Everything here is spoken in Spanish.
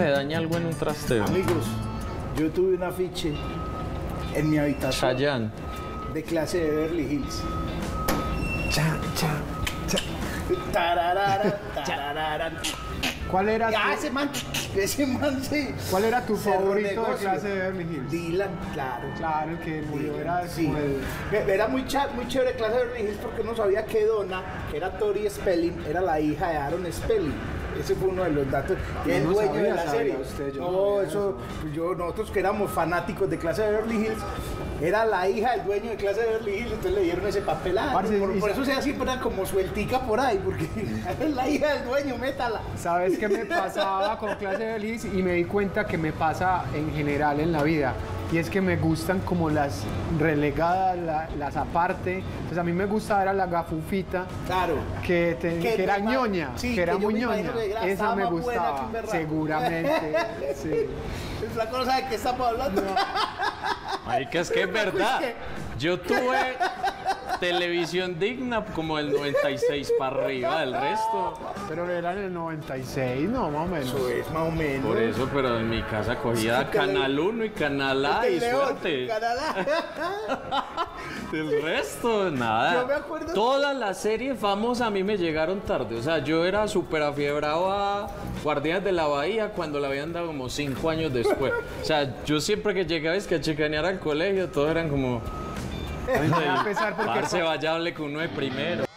se daña algo en un trasteo. Amigos, yo tuve un afiche en mi habitación Chayanne. de clase de Beverly Hills. Tararara, tararara. ¿Cuál era, Ya, tu, ese man, ese man sí. ¿Cuál era tu favorito de clase de Beverly Hills? Dylan, claro. Claro, el que murió Dylan, era sí. el... Era muy, muy chévere clase de Beverly Hills porque uno sabía que Donna, que era Tori Spelling, era la hija de Aaron Spelling. Ese fue uno de los datos. Yo el no dueño de la serie. usted, yo no no, eso, yo, nosotros que éramos fanáticos de clase de Beverly Hills, era la hija del dueño de clase de Beverly Hills, entonces le dieron ese papel a Parce, por, y por eso sea siempre era como sueltica por ahí, porque es la hija del dueño, métala. ¿Sabes qué me pasaba con clase Hills? Y me di cuenta que me pasa en general en la vida. Y es que me gustan como las relegadas, la- las aparte. Pues a mí me gustaba era la gafufita. Claro. Que, te- Que que era ma- ñoña, sí, que era que muy ñoña. que Esa me que gustaba, seguramente. sí. No sabe de qué estamos hablando. Ay, que es que es verdad. Yo tuve televisión digna como el 96 para arriba, el resto. Pero era en el 96, no, más o menos. Eso es más o menos. Por eso, pero en mi casa cogía Sí, Canal 1 y Canal A y suerte. Canadá. El resto, nada. Yo me acuerdo- Todas las series famosas a mí me llegaron tarde. O sea, yo era súper afiebrado a Guardianes de la Bahía cuando la habían dado como cinco años después. O sea, yo siempre que llegaba es que a chicanear al colegio, todos eran como. A mí me da pesar porque Parce, vaya, hable con uno de primero.